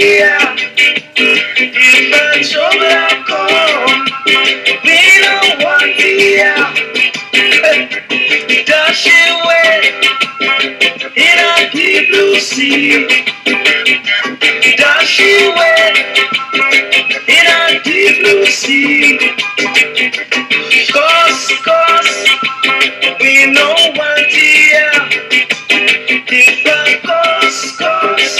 dear. If the trouble come, we don't want dear. Dash away in a deep blue sea. Dash away in a deep blue sea. Cause, cause,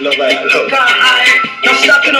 Love I Look, I, no stop, you